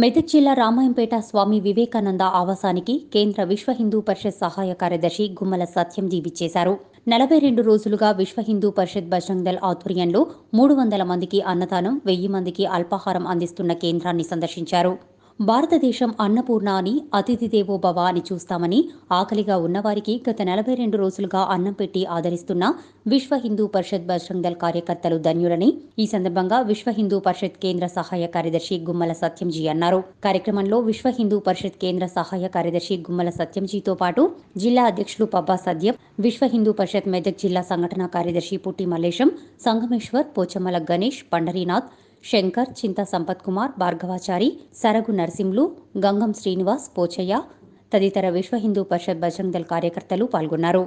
మెదక్ జిల్లా రామాయంపేట స్వామి వివేకానంద ఆవాసానికి కేంద్ర విశ్వ హిందూ పరిషత్ సహాయ కార్యదర్శి గుమ్మల సత్యం జీవిచ్చేశారు నలభై రెండు రోజులుగా విశ్వ హిందూ పరిషత్ బజరంగ్ ఆధ్వర్యంలో మూడు వందల మందికి అన్నదానం వెయ్యి మందికి అల్పాహారం అందిస్తున్న కేంద్రాన్ని సందర్శించారు. భారతదేశం అన్నపూర్ణ అని అతిథి దేవో భవ అని చూస్తామని ఆకలిగా ఉన్నవారికి గత నలభై రెండు రోజులుగా అన్నం పెట్టి ఆదరిస్తున్న విశ్వ హిందూ పరిషత్ బజరంగ్ దళ్ కార్యకర్తలు ధన్యులని ఈ సందర్భంగా విశ్వ హిందూ పరిషత్ కేంద్ర సహాయ కార్యదర్శి గుమ్మల సత్యంజీ అన్నారు. కార్యక్రమంలో విశ్వ హిందూ పరిషత్ కేంద్ర సహాయ కార్యదర్శి గుమ్మల సత్యంజీతో పాటు జిల్లా అధ్యక్షులు పబ్బా సద్యం విశ్వ హిందూ పరిషత్ మెదక్ జిల్లా సంఘటన కార్యదర్శి పుట్టి మల్లేశం సంగమేశ్వర్ పోచమ్మల గణేష్ పండరీనాథ్ శంకర్ చింత సంపత్ కుమార్ భార్గవాచారి సరగు నరసింహులు గంగం శ్రీనివాస్ పోచయ్య తదితర విశ్వ హిందూ పరిషత్ బజరంగ్ దళ కార్యకర్తలు పాల్గొన్నారు.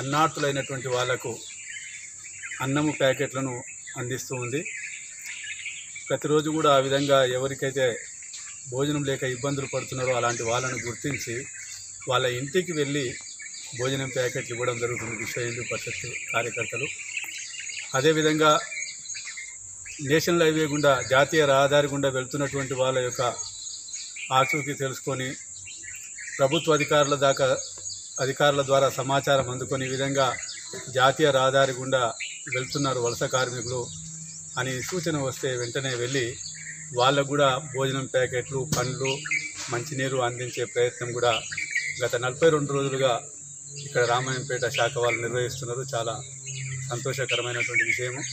అన్నార్థులైనటువంటి వాళ్ళకు అన్నము ప్యాకెట్లను అందిస్తూ ఉంది. ప్రతిరోజు కూడా ఆ విధంగా ఎవరికైతే భోజనం లేక ఇబ్బందులు పడుతున్నారో అలాంటి వాళ్ళను గుర్తించి వాళ్ళ ఇంటికి వెళ్ళి భోజనం ప్యాకెట్లు ఇవ్వడం జరుగుతుంది విశ్వ హిందూ పరిషత్ కార్యకర్తలు. అదేవిధంగా నేషనల్ హైవే గుండా జాతీయ రహదారి గుండా వెళ్తున్నటువంటి వాళ్ళ యొక్క ఆచూకీ తెలుసుకొని ప్రభుత్వ అధికారుల దాకా అధికారుల ద్వారా సమాచారం అందుకొని విధంగా జాతీయ రహదారి గుండా వెళ్తున్నారు వలస కార్మికులు అని సూచన వస్తే వెంటనే వెళ్ళి వాళ్ళకు కూడా భోజనం ప్యాకెట్లు పండ్లు మంచినీరు అందించే ప్రయత్నం కూడా గత నలభై రెండు రోజులుగా ఇక్కడ రామాయంపేట శాఖ వాళ్ళు నిర్వహిస్తున్నారు. చాలా సంతోషకరమైనటువంటి విషయము.